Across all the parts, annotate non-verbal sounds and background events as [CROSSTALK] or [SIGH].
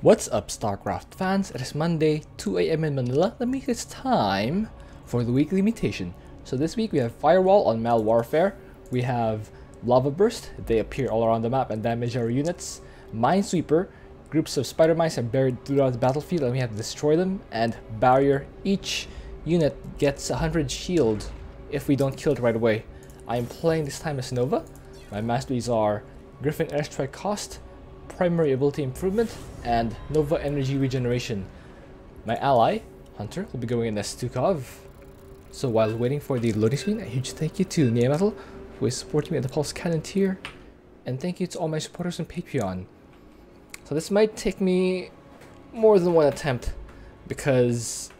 What's up, StarCraft fans? It is Monday, 2 a.m. in Manila. That means it's time for the weekly mutation. So this week we have Firewall on Malwarfare. We have Lava Burst. They appear all around the map and damage our units. Minesweeper. Groups of spider mines are buried throughout the battlefield and we have to destroy them. And Barrier. Each unit gets 100 shield if we don't kill it right away. I am playing this time as Nova. My masteries are Griffin Airstrike Cost, primary ability improvement, and Nova energy regeneration. My ally, Hunter, will be going in as Stukov. So while waiting for the loading screen, a huge thank you to Neometal, who is supporting me at the Pulse Cannon tier, and thank you to all my supporters on Patreon. So this might take me more than one attempt, because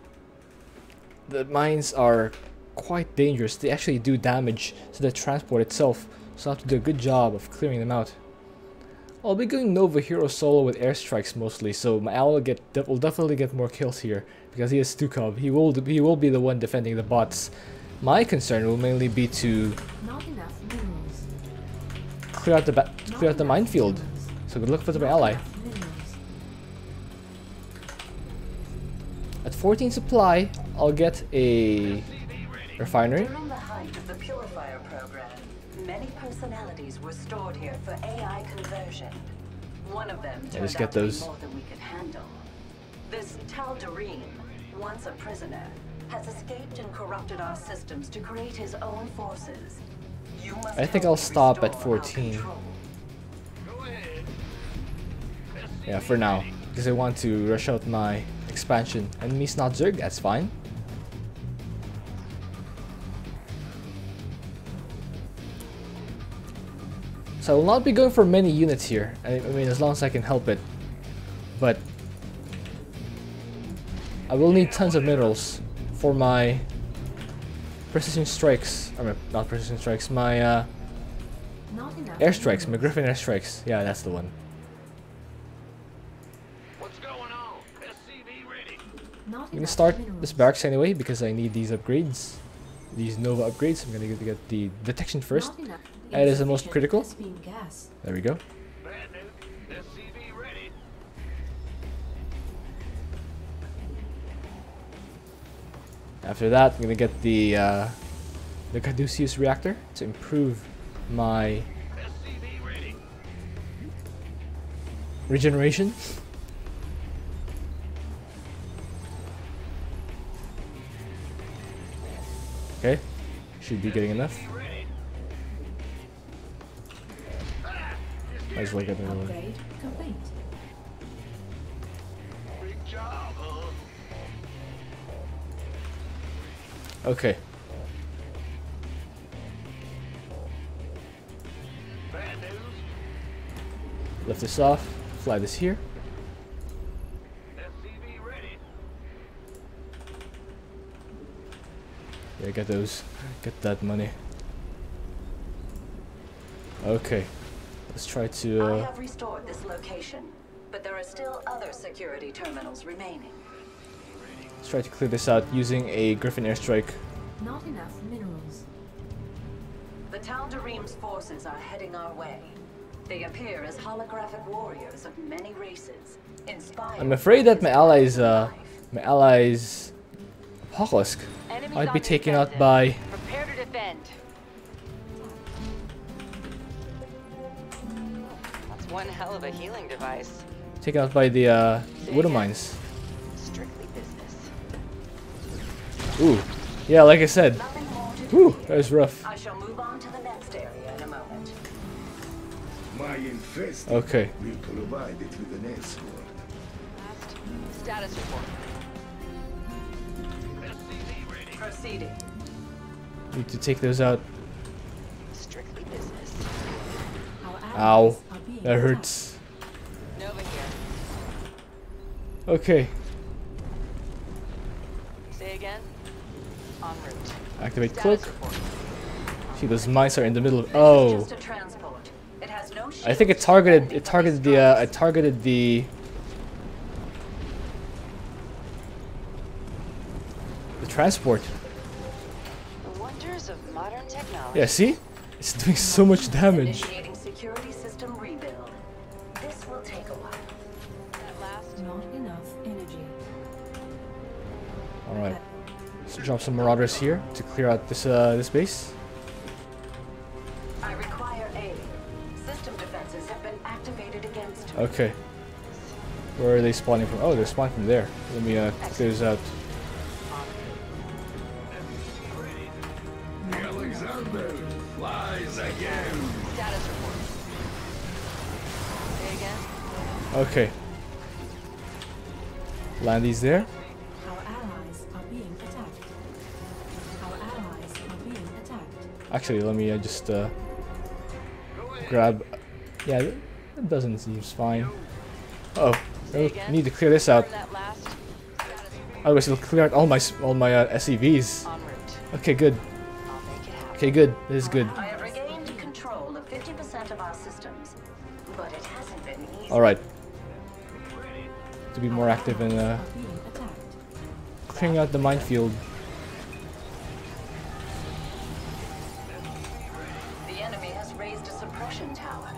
the mines are quite dangerous. They actually do damage to the transport itself, so I have to do a good job of clearing them out. I'll be going Nova Hero solo with airstrikes mostly, so my ally will get will definitely get more kills here because he is Stukov. He will he will be the one defending the bots. My concern will mainly be to clear out the clear out the minefield. So good luck for the ally. At 14 supply, I'll get a refinery. During the height of the Purifier program, many personalities were stored here for AI conversion. One of them turned just get those. more than we could handle. This Tal'Darim, once a prisoner, has escaped and corrupted our systems to create his own forces. I think I'll stop at 14. Yeah, for now. Because I want to rush out my expansion. Enemies not Zerg, that's fine. So I will not be going for many units here. I, I mean, as long as I can help it. But I will need tons of minerals for my precision strikes. I mean, not precision strikes. My uh, airstrikes. My Griffin airstrikes. Yeah, that's the one. What's going on? SCV ready. I'm gonna start this barracks anyway because I need these upgrades. These Nova upgrades. I'm gonna get, get the detection first. That is the most critical. There we go. Bad news. SCV ready. After that, I'm gonna get the uh, the Caduceus reactor to improve my regeneration. Okay, should be getting enough. SCV ready. Might as well get another one. Upgrade complete. Big job, huh? Okay, lift this off, fly this here. SCV ready. Yeah, get those. Get that money. Okay. Let's try to. I Uh, have restored this location, but there are still other security terminals remaining. let's try to clear this out using a Griffin airstrike. Not enough minerals. The Tal'Darim's forces are heading our way. They appear as holographic warriors of many races, inspired. I'm afraid that my allies, uh, my allies, Apocalypse, Enemies might be taken out by. Prepare to defend. That's one hell of a healing device. taken out by the uh, Widow Mines. Strictly business. Ooh, yeah, like I said. Nothing more to do Whew, here. that was rough. I shall move on to the next area in a moment. My infested Okay. will provide it with an escort. Last status report. SCV ready. Proceeding. Need to take those out. Strictly business. Ow, allies are being that hurts. Nova here. Okay, Say again. En route. activate Status cloak. report. See, those mines are in the middle of. This Oh, is just a transport. It has no I think it targeted. It targeted the. Uh, it targeted the. The transport. The wonders of modern technology. Yeah, see, it's doing so much damage. Security system rebuild. This will take a while. At last, Not enough energy. Alright. Let's drop some marauders here to clear out this uh, this base. I require aid. System defenses have been activated against. Okay. Where are they spawning from? Oh, they're spawning from there. Let me uh, clear this out. Land these there. Our allies are being attacked. Our allies are being attacked. Actually, let me uh, just uh, grab. Yeah, th- that doesn't seem fine. Oh, Say I need to clear this out. Confirm that last. Status report. Otherwise, it'll clear out all my all my uh, SCVs. En. Okay, good. I'll make it happen. Okay, good. This is good. I have To be more active in uh, Are being attacked. clearing out the minefield. The enemy has raised a suppression tower.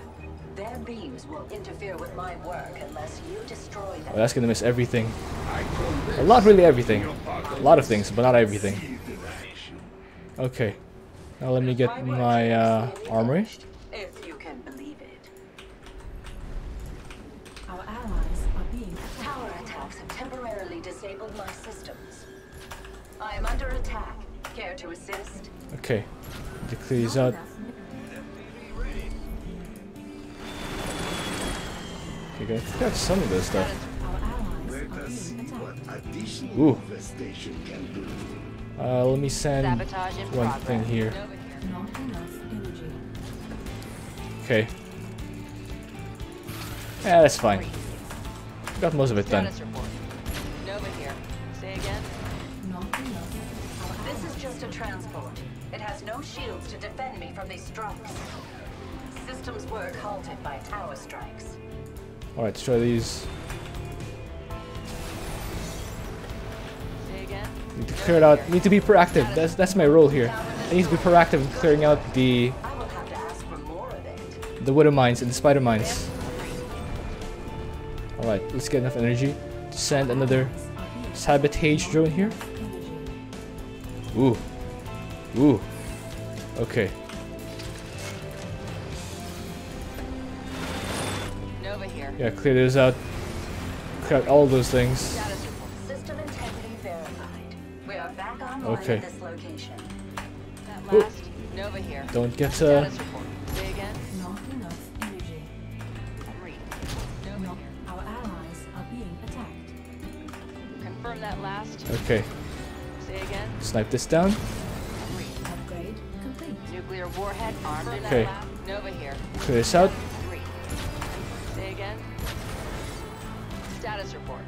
Their beams will interfere with my work unless you destroy Oh, that's gonna miss everything. I call this Well, not really everything. A lot of things, but not everything. Okay. Now let me get my uh, armory. If you can believe it. Our allies Tower attacks have temporarily disabled my systems. I am under attack. Care to assist? Okay. These out. Okay, clear out some of this stuff. Ooh. Uh, let me send one progress. thing here. Okay. Yeah, that's fine. Got most of it done. Nova here. Say again. Not enough. Our This is just a transport. It has no shields to defend me from these strikes. Systems work halted by tower strikes. Alright, let's try these. Need to clear it out. Need to be proactive. That's that's my role here. I need to be proactive in clearing out the I will have to ask for more of it. the widow mines and the spider mines. Alright, let's get enough energy to send another sabotage drone here. Ooh. Ooh. Okay. Nova here. Yeah, clear those out. Clear out all those things. System integrity verified. We are back online Okay. at this location. That last. Nova here. Don't get uh Okay. Say again. Snipe this down. Upgrade complete. Nuclear warhead armed and Okay. Nova here. Clear this out. I'm. Say again. Status report.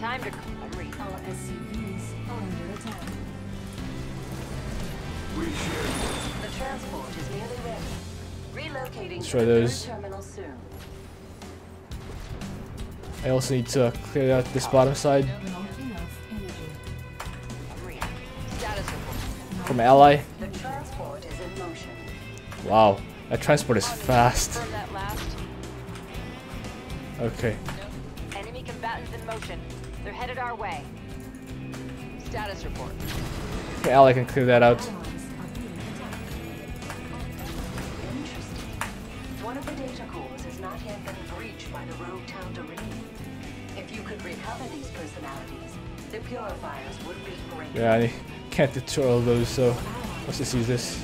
Time to. Reading. Our SCVs are under attack. We share The transport is nearly ready. Relocating to the those. terminal soon. I also need to uh, clear out this bottom side Not enough energy. I'm reading. Status report. from ally. The transport is in motion. Wow, that transport is fast. Confirm that last. Okay. Enemy combatants in motion. They're headed our way. Status report. Okay, ally can clear that out. Allies are being attacked. Interesting. One of the data cores has not yet been breached by the rogue you could recover these personalities, the purifiers would be great. Yeah, I can't destroy all those, so let's just use this.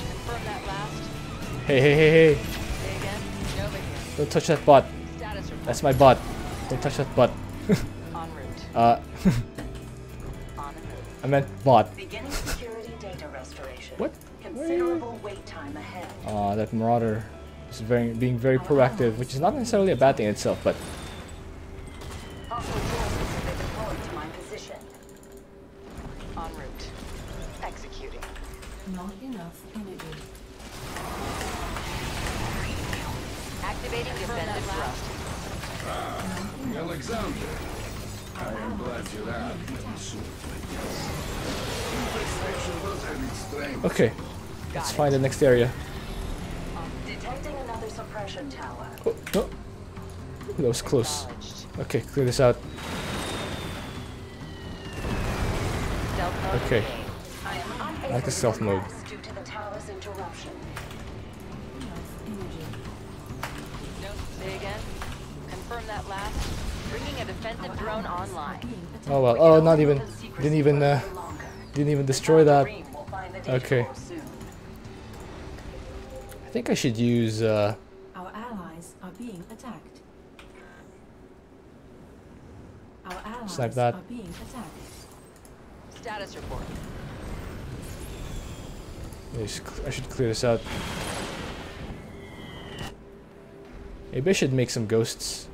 Confirm that last. Hey, hey, hey, hey! Say again. Nova here. Don't touch that bot. That's my bot. Don't touch that [LAUGHS] route. Uh, [LAUGHS] I meant bot. Beginning security data restoration. What? Considerable wait time ahead. Uh, that marauder is very being very proactive, which is not necessarily a bad thing in itself, but Hostile forces have been deployed to my position. En route. Executing. Not enough energy. Activating defensive thrust. Alexander. I am glad you're out. Infestation was at its strength. okay. Let's find the next area. Detecting another suppression tower. Oh, no. That was close. Okay, clear this out. Okay. I like the to stealth mode. progress due to the tower's interruption. No, say again. Confirm that last. Bringing a defensive drone online. Oh well. Oh, not even. Didn't even. Uh, didn't even destroy that. Okay. I think I should use. Uh, Our allies are being attacked. Our allies Snipe that. are being attacked. Status report. I should cl- I should clear this out. Maybe I should make some ghosts.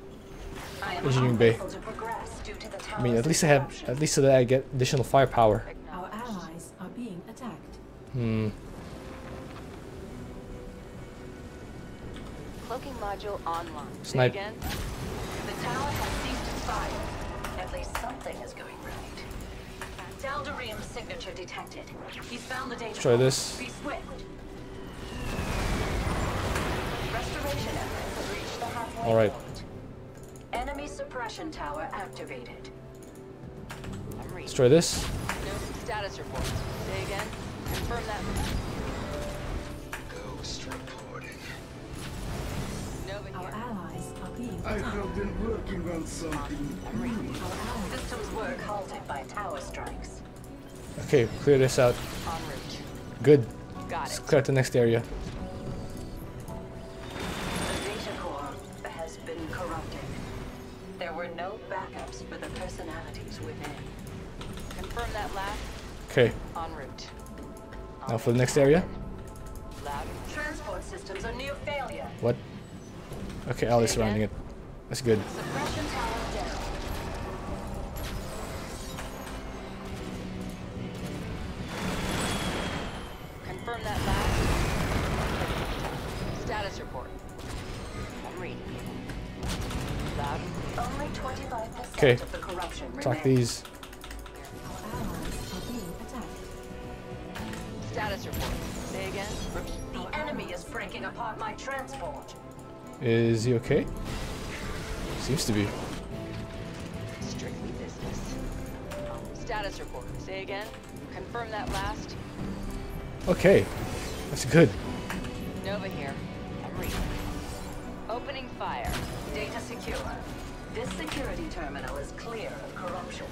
I am Engineering bay. unable to progress due to the I mean, at least I have. At least so that I get additional firepower. Our allies are being attacked. Hmm. Module online. Say Snipe. again. The tower has ceased its fire. At least something is going right. Tal'Darim's signature detected. He's found the data. try this. Be swift. Restoration efforts have reached the halfway All right. point. Enemy suppression tower activated. I'm. Let's try this. No status report. Say again. Confirm that. Ghost reporting. I have been working on something. I'm reading. Our allies Systems work halted by tower strikes. Okay, clear this out. Good. Got Let's it. clear the next area. The data core has been corrupted. There were no backups for the personalities within. Confirm that last. Okay. En route. Now for the next area. Loud. Transport systems are near failure. What? Okay, Ali's Say surrounding it. Again? That's good. Suppression tower down. Confirm that last. Status report. I'm reading. Loud. Only 25% Okay. of the corruption Talk remains. these. Our allies are being attacked. Status report. Say again. The enemy is breaking apart my transport. Is he okay? Seems to be. Strictly business. Status report. Say again. Confirm that last. Okay. That's good. Nova here. I'm reading. Opening fire. Data secure. This security terminal is clear of corruption.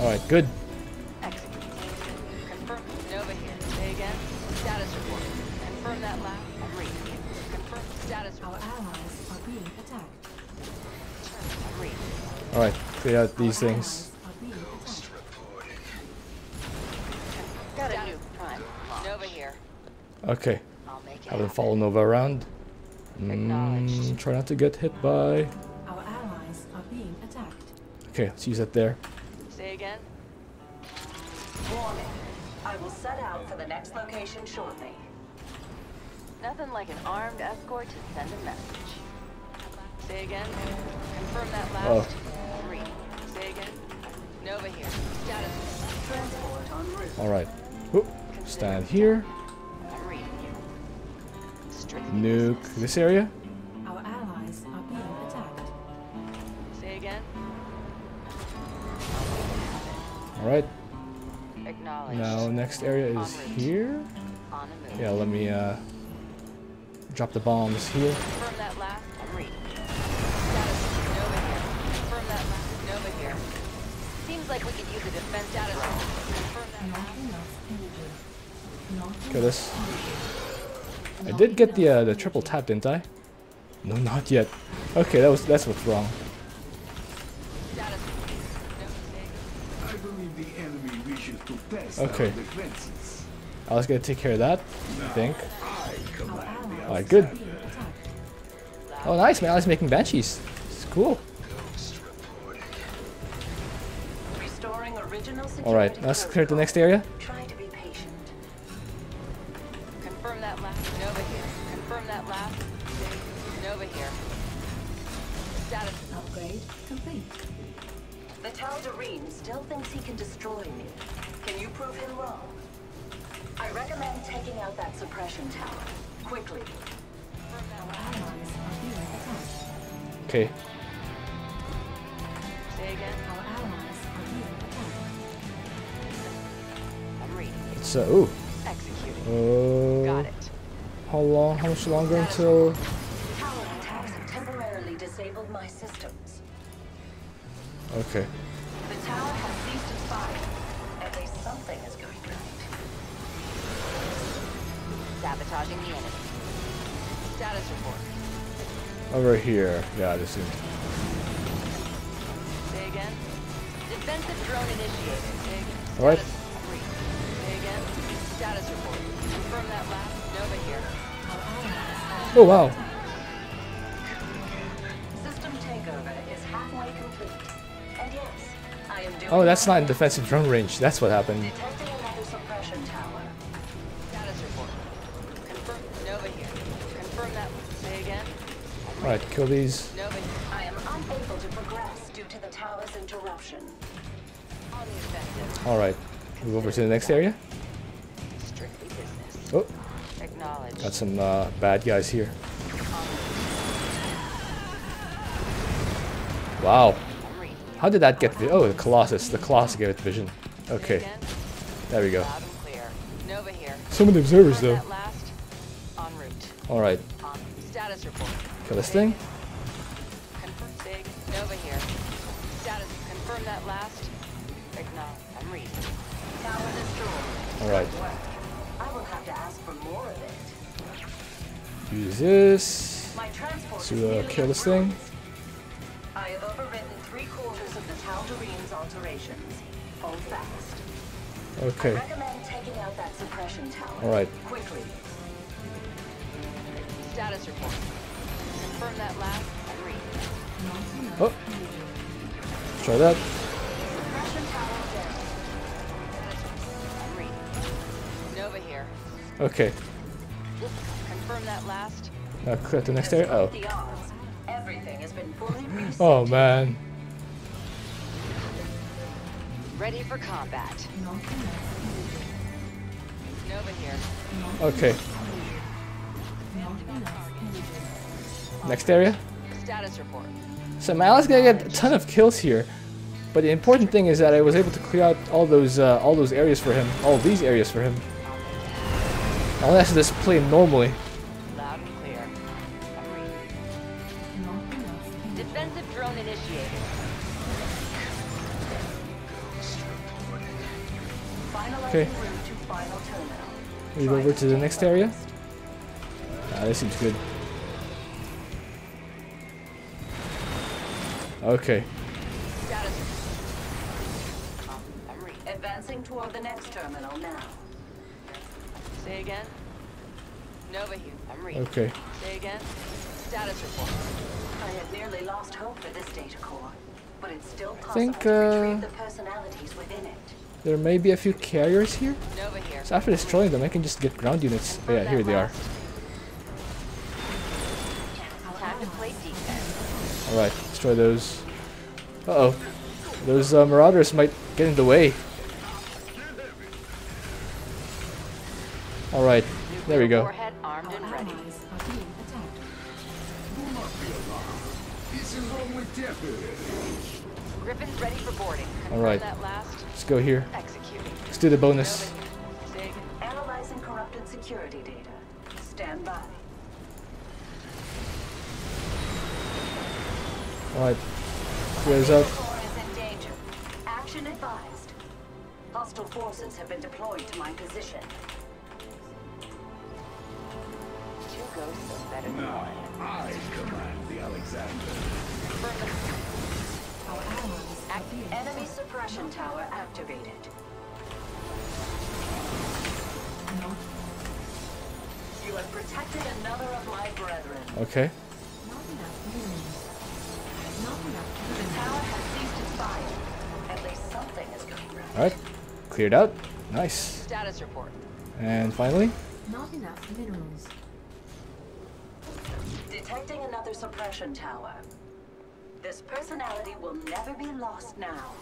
Alright, good. Execute. Confirm. Nova here. Say again. Status report. Confirm that last. I'm reading. Confirm status Our allies are being attacked. I'm. Alright, clear out these Our things. allies are being attacked. Reporting. Got a new prime. Nova here. Okay. I'll make it Have them happen. follow Nova around. Acknowledged. Mm, try not to get hit by. Our allies are being attacked. Okay, let's use that there. Say again. Warning. I will set out for the next location shortly. Nothing like an armed escort to send a message. Say again. Confirm that last. Oh. I'm. Say again. Nova here. Status. Transport on route. Alright. Oop. Stand here. I'm reading. Strictly Nuke this area. Our allies are being attacked. Say again. Alright. Acknowledged. Now next area is here. On the move. Yeah, let me uh drop the bombs here. Confirm. I'm reading. Status. Nova here. Confirm that last. Nova here. Seems like we could use a defense status. Confirm that Not last. enough energy. Not Okay, this. I did get the uh, the triple tap, didn't I? No, not yet. Okay, that was that's what's wrong. Status. Nova say. I believe the enemy wishes to test Okay. I was gonna take care of that. I think. I Our command allies the Alright, good. are being attacked. Oh, nice, man. I was making banshees. It's cool. ghost reporting. Restoring original security. Alright, let's clear the next area. Disabled my systems. Okay. The tower has ceased its fire. At least something is going right. Sabotaging the enemy. Status report. Over here. Yeah, this is. Say again. Defensive drone initiated. Say again. All right. Status- I'm reading. Say again. Status report. Confirm that last. Nova here. Our allies are Oh wow. Oh, that's not in defensive drone range. That's what happened. detecting another suppression tower. Status report. Confirm. Nova here. Confirm that. Say again. All right, kill these. I am unable to progress due to the tower's interruption. On the offensive. All right. Move over to the next area. Oh, Acknowledged. got some uh, bad guys here. Wow. I'm reading. How did that get? Vi- oh, the Colossus. The Colossus gave it vision. Okay, there we go. Loud and. Nova here. Some of the observers though. that last. En route. All right, status report. kill this thing. Confirm. Nova here. Status. Confirm that last. Acknowledge. I'm reading. Tower destroyed. All right, I will have to ask for more of it. use this My transport is to uh, kill this thing. Quarters of the Tal'Darim's alterations. Hold fast. Okay, Recommend taking out that suppression tower. all right. Quickly. Status report. Confirm that last. I'm reading. not enough Oh. Try that. Suppression tower down. Status report. I'm reading. Nova here. Okay, Confirm that last. now click the next area. Oh, Despite the Ready for combat. Nova here. Okay, Not enough energy. next area. Status report. So Mal's gonna get a ton of kills here, but the important thing is that I was able to clear out all those uh, all those areas for him, all these areas for him. Let's just play normally. Loud and clear. I'm reading. Not enough energy. Defensive drone initiated. Okay. route to final terminal. Move over to the next area. Ah, this seems good. Okay, Status. I'm reading. Advancing toward the next terminal now. Say again. Nova here. I'm reading. okay. Say again. Status report. I had nearly lost hope for this data core, but it's still possible think, to retrieve uh, the personalities within it. There may be a few carriers here. Here. So after destroying them, I can just get ground units. Oh yeah, here they are. Time to play defense. All right, destroy those. Uh oh, those uh, marauders might get in the way. All right, there we Nuclear go. Griffin's ready for boarding. Alright. that last. Let's go here. Executing. Let's do the bonus. Nova here. Say again. Analyzing corrupted security data. Stand by. All right, clears up. Is in danger. Action advised. Hostile forces have been deployed to my position. Two ghosts is better than Now, one. I command the Alexander. Confirm the Our allies are Enemy suppression tower activated. not, You have protected another of my brethren. Okay. not enough minerals. Not enough The tower has ceased its fire. At least something is going. All right, cleared out. Nice. status report. And finally, Not enough minerals. Detecting another suppression tower. This personality will never be lost now.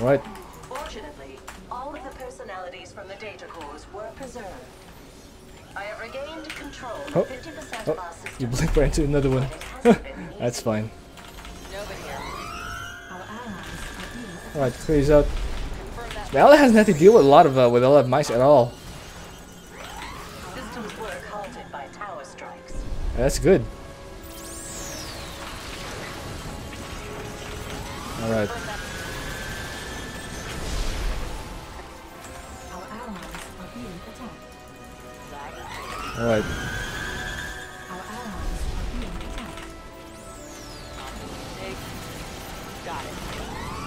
all right, Fortunately, all of the personalities from the data cores were preserved. I have regained control of Oh. 50% Oh, of our system. you systems. blink right into another one. but it hasn't been [LAUGHS] That's fine. Nova here. Our allies are being attacked. Alright, clears out. Confirm that. Hasn't had to deal with a lot of uh, with a lot of mice at all. Systems work halted by tower strikes. That's good.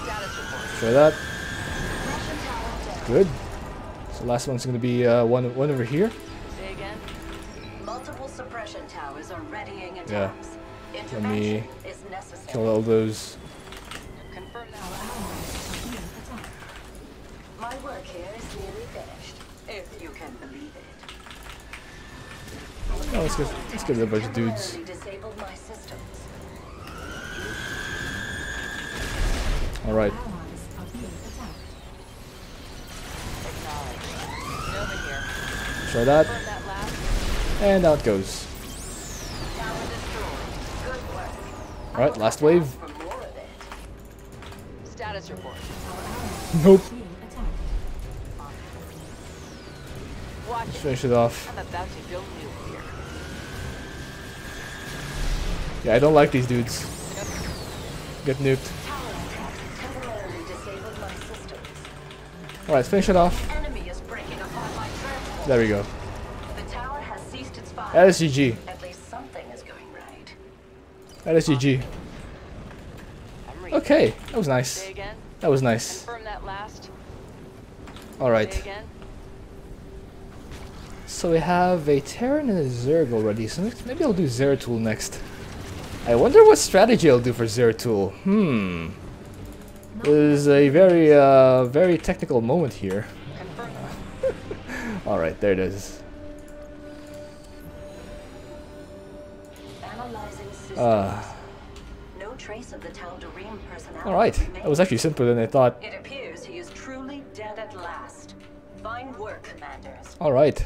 Status report. Try that. Russian tower down. Good. So last one's gonna be uh, one one over here. Multiple suppression towers are readying Yeah. attacks. Let me Intervention is necessary. Kill all those. Confirm that. Our allies are being attacked. My work nearly finished, if you can believe it. Oh, let's get let's get a bunch of dudes. Temporarily disabled my systems. Alright. Allies are being attacked. Acknowledge. Nova here. Try that. Confirm that last. And out goes. Tower destroyed. Good work. I Alright, last wave. ask For more of it. Status report. Nope. Finish it off. I'm about to go nuclear. Yeah, I don't like these dudes. Get nuked. Tower attacks temporarily disabled my systems. Alright, finish it off. Enemy is breaking apart my transport. There we go. The tower has ceased its fire. That is GG. At least something is going right. That is GG. Okay, that was nice. That was nice. Alright. So we have a Terran and a Zerg already, so maybe I'll do Zeratul next. I wonder what strategy I'll do for Zeratul. Hmm. This is a very, uh, very technical moment here. [LAUGHS] Alright, there it is. Uh, no trace of the Tal'Darim personality. Alright, that was actually simpler than I thought. It appears he is truly dead at last. Fine work, commanders. Alright.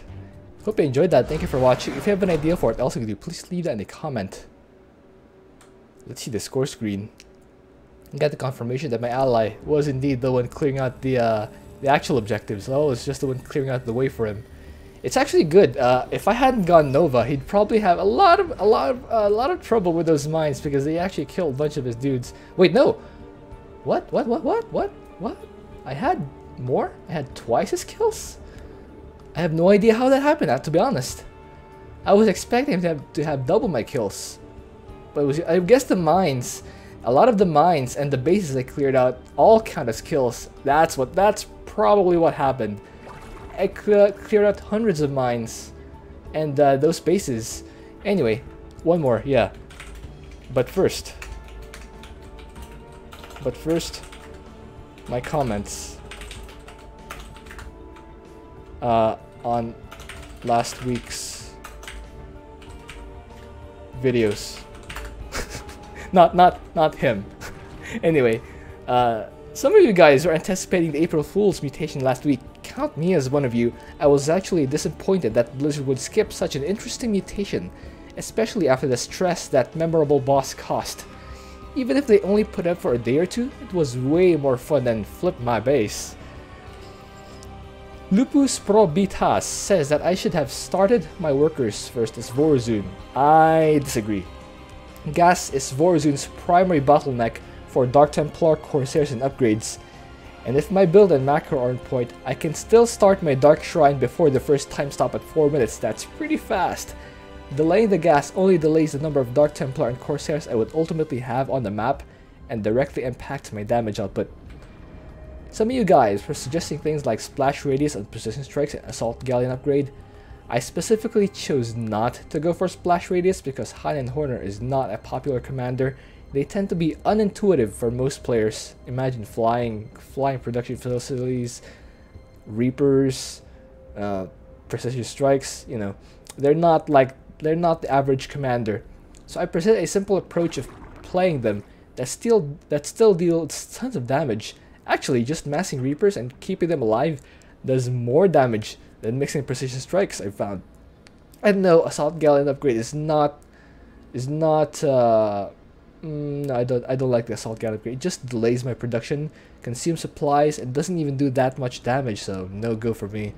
Hope you enjoyed that. Thank you for watching. If you have an idea for what else I could do, please leave that in the comment. Let's see the score screen. I got the confirmation that my ally was indeed the one clearing out the uh, the actual objectives. I was just the one clearing out the way for him. It's actually good. Uh, if I hadn't gone Nova, he'd probably have a lot of a lot of a lot of trouble with those mines because they actually killed a bunch of his dudes. Wait, no. What? What? What? What? What? What? I had more. I had twice his kills. I have no idea how that happened. uh, To be honest, I was expecting to have to have double my kills, but was I guess the mines, a lot of the mines and the bases I cleared out all count as kills. That's what. That's probably what happened. I cle- cleared out hundreds of mines, and uh, those bases. Anyway, one more. Yeah. But first. But first, my comments uh, on last week's videos. [LAUGHS] not not not him. [LAUGHS] anyway, uh, some of you guys were anticipating the April Fool's mutation last week. Count me as one of you. I was actually disappointed that Blizzard would skip such an interesting mutation, especially after the stress that memorable boss cost. Even if they only put up for a day or two, it was way more fun than Flip My Base. Lupus Probitas says that I should have started my workers first as Vorazun. I disagree. Gas is Vorazun's primary bottleneck for Dark Templar Corsairs and upgrades, and if my build and macro are on point, I can still start my Dark Shrine before the first time stop at 4 minutes, that's pretty fast. Delaying the gas only delays the number of Dark Templar and Corsairs I would ultimately have on the map, and directly impacts my damage output. Some of you guys were suggesting things like Splash Radius and Precision Strikes and Assault Galleon upgrade. I specifically chose not to go for Splash Radius because Han and Horner is not a popular commander. They tend to be unintuitive for most players. Imagine flying, flying production facilities, Reapers, uh, Precision Strikes. You know, they're not like they're not the average commander. So I present a simple approach of playing them that still that still deals tons of damage Actually, just massing Reapers and keeping them alive does more damage than mixing precision strikes, I've found. And no, Assault Galleon upgrade is not is not uh, mm, I don't I don't like the Assault Galleon upgrade. It just delays my production, consumes supplies, and doesn't even do that much damage, so no go for me.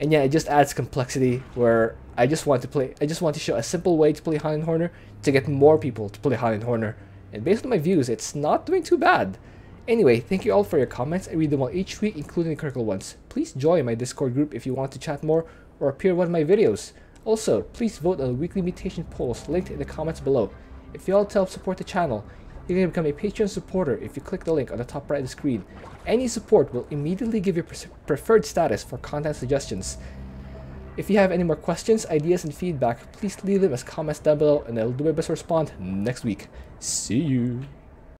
And yeah, it just adds complexity where I just want to play I just want to show a simple way to play Han and Horner to get more people to play Han and Horner. And based on my views, it's not doing too bad. Anyway, thank you all for your comments. I read them all each week, including the critical ones. Please join my Discord group if you want to chat more or appear in one of my videos. Also, please vote on the weekly mutation polls linked in the comments below. If you all to help support the channel, you can become a Patreon supporter if you click the link on the top right of the screen. Any support will immediately give you preferred status for content suggestions. If you have any more questions, ideas, and feedback, please leave them as comments down below and I'll do my best to respond next week. See you!